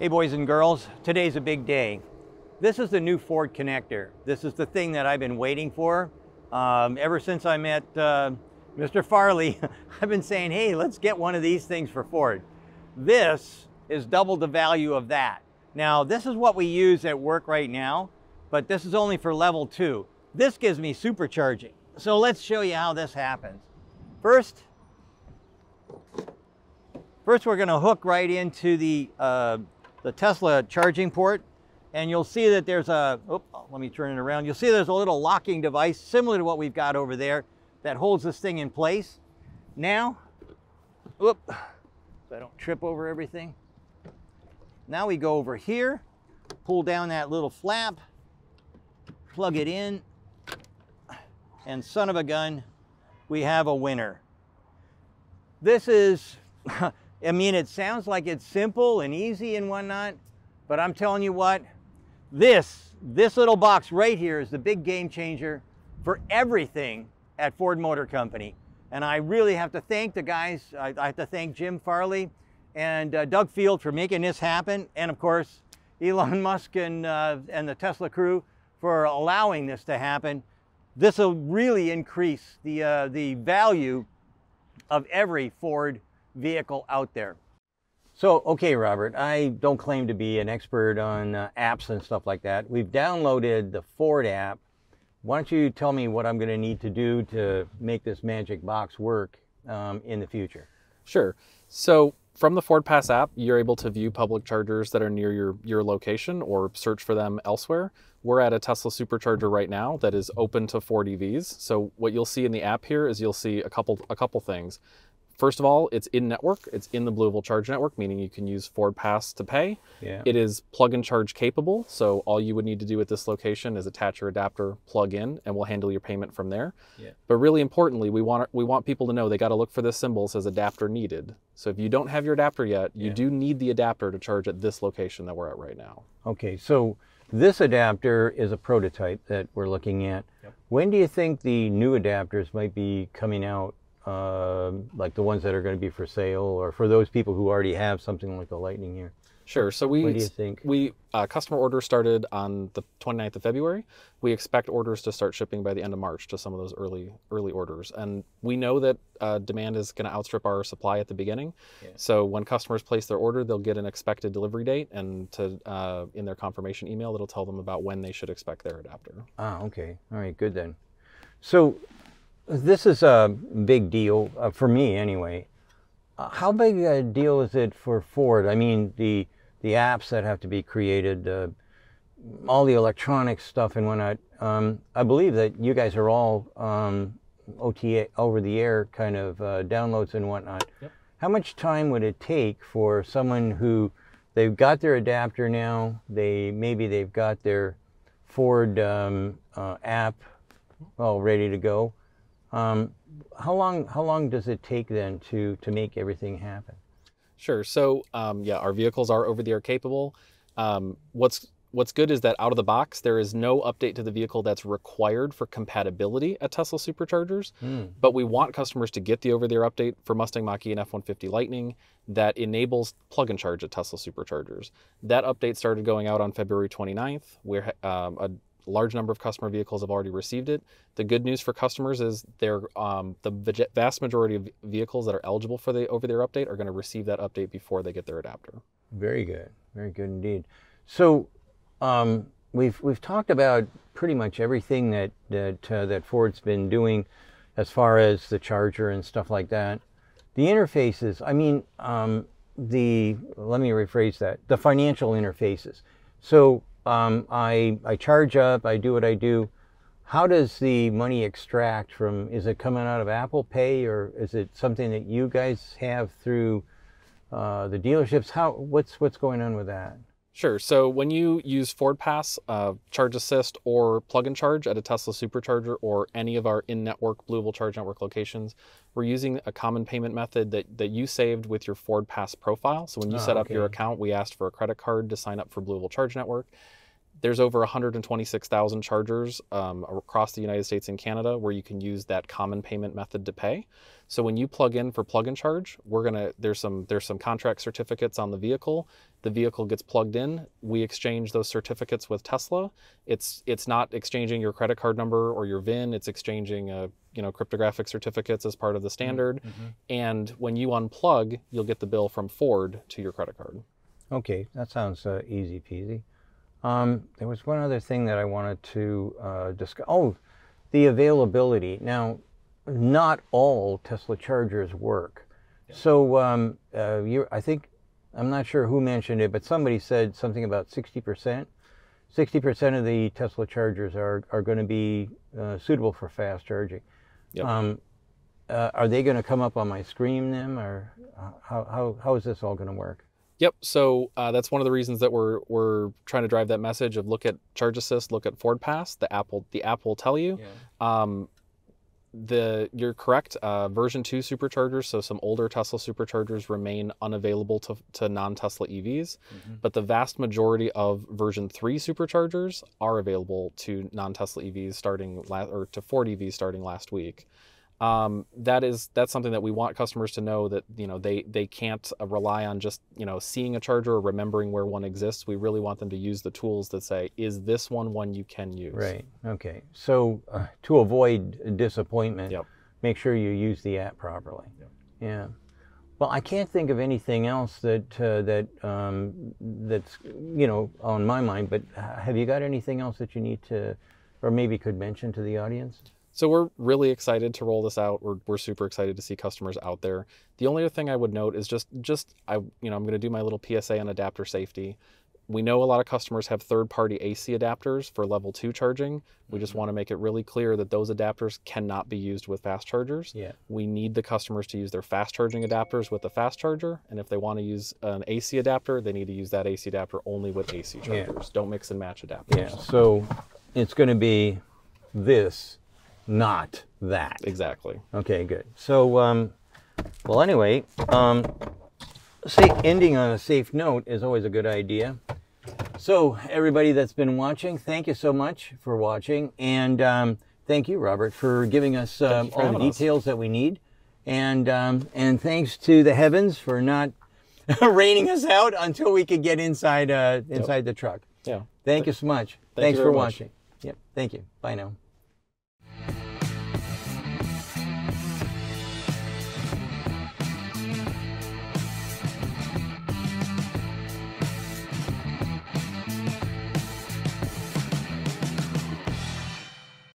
Hey boys and girls, today's a big day. This is the new Ford connector. This is the thing that I've been waiting for. Um, ever since I met uh, Mr. Farley, I've been saying, hey, let's get one of these things for Ford. This is double the value of that. Now, this is what we use at work right now, but this is only for level two. This gives me supercharging. So let's show you how this happens. First, first we're gonna hook right into the uh, the Tesla charging port and you'll see that there's a, let me turn it around. You'll see there's a little locking device similar to what we've got over there that holds this thing in place. Now, whoop, so I don't trip over everything. Now we go over here, pull down that little flap, plug it in, and son of a gun, we have a winner. This is I mean, it sounds like it's simple and easy and whatnot, but I'm telling you what, this, this little box right here is the big game changer for everything at Ford Motor Company. And I really have to thank the guys, I, I have to thank Jim Farley and uh, Doug Field for making this happen. And of course, Elon Musk and, uh, and the Tesla crew for allowing this to happen. This will really increase the, uh, the value of every Ford vehicle out there. So, okay, Robert, I don't claim to be an expert on uh, apps and stuff like that. We've downloaded the Ford app. Why don't you tell me what I'm going to need to do to make this magic box work um, in the future? Sure. So, from the Ford Pass app, you're able to view public chargers that are near your, your location or search for them elsewhere. We're at a Tesla supercharger right now that is open to Ford EVs. So what you'll see in the app here is you'll see a couple a couple things. First of all, it's in network. It's in the BlueOval Charge network, meaning you can use Ford Pass to pay. Yeah. It is plug and charge capable. So all you would need to do at this location is attach your adapter, plug in, and we'll handle your payment from there. Yeah. But really importantly, we want we want people to know they got to look for this symbol that says adapter needed. So if you don't have your adapter yet, you yeah. do need the adapter to charge at this location that we're at right now. Okay, so this adapter is a prototype that we're looking at. Yep. When do you think the new adapters might be coming out uh, like the ones that are going to be for sale, or for those people who already have something like the Lightning here? Sure. So we, what do you think? We uh, customer orders started on the 29th of February. We expect orders to start shipping by the end of March to some of those early early orders, and we know that uh, demand is going to outstrip our supply at the beginning. Yeah. So when customers place their order, they'll get an expected delivery date, and to uh, in their confirmation email, it'll tell them about when they should expect their adapter. Ah, okay. All right. Good then. So this is a big deal uh, for me anyway. Uh, how big a deal is it for Ford? I mean, the the apps that have to be created, uh, all the electronic stuff and whatnot. Um, I believe that you guys are all um, OTA over the air kind of uh, downloads and whatnot. Yep. How much time would it take for someone who they've got their adapter now? They maybe they've got their Ford um, uh, app all ready to go um, how long how long does it take then to to make everything happen? Sure. So um, yeah, our vehicles are over the air capable. Um, what's what's good is that out of the box there is no update to the vehicle that's required for compatibility at Tesla superchargers. Mm. But we want customers to get the over the air update for Mustang Mach-E and F-150 Lightning that enables plug and charge at Tesla superchargers. That update started going out on February 29th. We're um, a large number of customer vehicles have already received it. The good news for customers is they're, um, the vast majority of vehicles that are eligible for the over-the-air update are going to receive that update before they get their adapter. Very good, very good indeed. So um, we've we've talked about pretty much everything that that uh, that Ford's been doing as far as the charger and stuff like that. The interfaces, I mean, um, the let me rephrase that: the financial interfaces. So um, I, I charge up, I do what I do. How does the money extract from, is it coming out of Apple Pay or is it something that you guys have through uh, the dealerships? How, what's, what's going on with that? Sure. So when you use Ford Pass, uh, Charge Assist, or Plug and Charge at a Tesla Supercharger or any of our in-network BlueOval Charge Network locations, we're using a common payment method that, that you saved with your Ford Pass profile. So when you oh, set up okay. your account, we asked for a credit card to sign up for BlueOval Charge Network there's over 126,000 chargers um, across the United States and Canada where you can use that common payment method to pay. So when you plug in for plug and charge, we're gonna there's some there's some contract certificates on the vehicle. The vehicle gets plugged in. We exchange those certificates with Tesla. It's it's not exchanging your credit card number or your VIN. It's exchanging a, you know cryptographic certificates as part of the standard. Mm-hmm. And when you unplug, you'll get the bill from Ford to your credit card. Okay, that sounds uh, easy peasy. Um, there was one other thing that I wanted to uh, discuss. Oh, the availability. Now, not all Tesla chargers work. So um, uh, you, I think, I'm not sure who mentioned it, but somebody said something about 60%. 60% of the Tesla chargers are, are going to be uh, suitable for fast charging. Yep. Um, uh, are they going to come up on my screen then, or uh, how, how, how is this all going to work? Yep. So uh, that's one of the reasons that we're we're trying to drive that message of look at Charge Assist, look at Ford Pass. The app will the app will tell you. Um, the you're correct. Uh, version two superchargers, so some older Tesla superchargers remain unavailable to, to non-Tesla EVs, but the vast majority of version three superchargers are available to non-Tesla EVs starting la- or to Ford EVs starting last week. Um, that is that's something that we want customers to know that you know they they can't uh, rely on just you know seeing a charger or remembering where one exists. We really want them to use the tools that say, is this one one you can use? Right. Okay. So uh, to avoid disappointment, Yep. make sure you use the app properly. Yeah. Well, I can't think of anything else that uh, that um, that's you know on my mind. But uh, have you got anything else that you need to, or maybe could mention to the audience? So we're really excited to roll this out. We're, we're super excited to see customers out there. The only other thing I would note is just just I you know I'm going to do my little PSA on adapter safety. We know a lot of customers have third-party AC adapters for level 2 charging. We just mm-hmm. want to make it really clear that those adapters cannot be used with fast chargers. Yeah. We need the customers to use their fast charging adapters with the fast charger, and if they want to use an AC adapter, they need to use that AC adapter only with AC Yeah. chargers. Don't mix and match adapters. Yeah. So it's going to be this, not that. Exactly. Okay, good. So, um, well, anyway, um, say, ending on a safe note is always a good idea. So, everybody that's been watching, thank you so much for watching, and um, thank you, Robert, for giving us um, for all the having us. details that we need, and um, and thanks to the heavens for not raining us out until we could get inside uh, inside the truck. Yeah. Thank you so much. Thank Thanks for very much. watching. Yep. Thank you. Bye now.